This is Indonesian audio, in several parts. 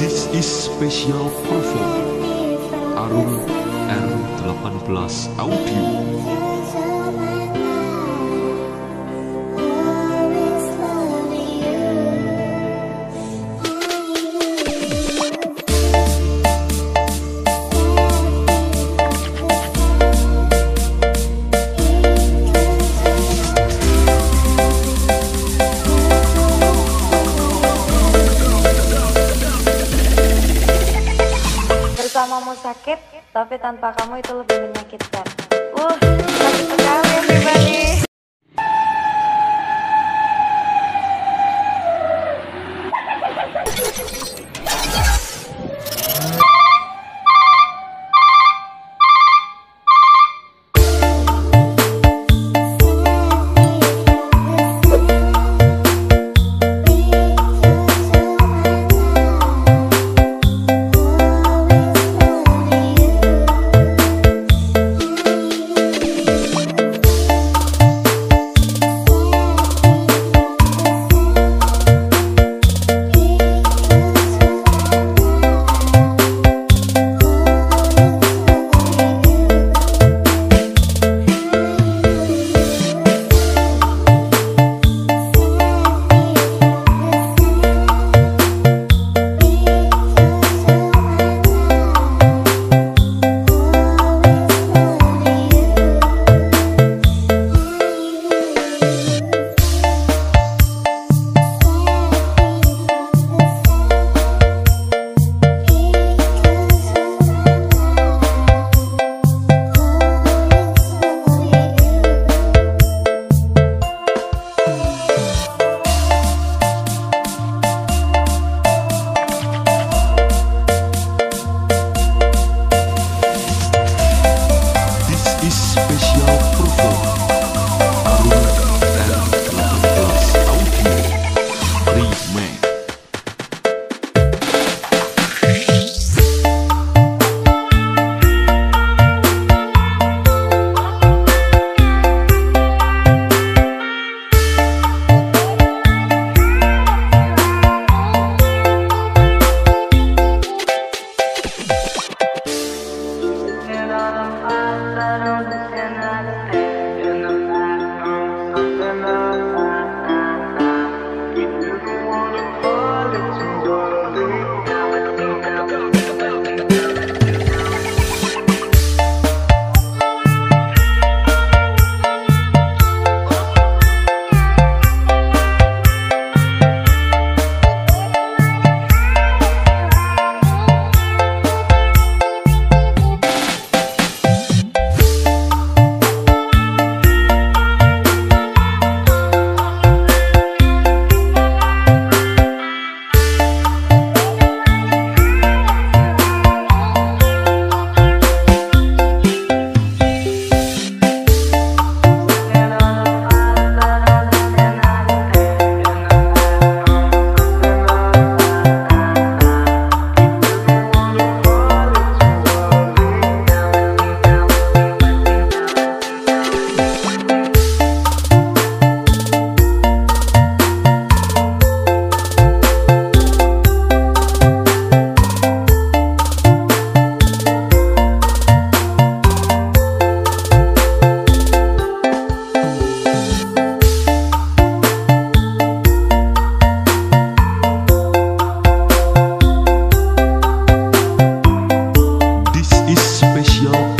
This is special perform Arum R18 Audio sakit, tapi tanpa kamu itu lebih menyakitkan. Uh, sakit sekali.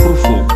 Profundo.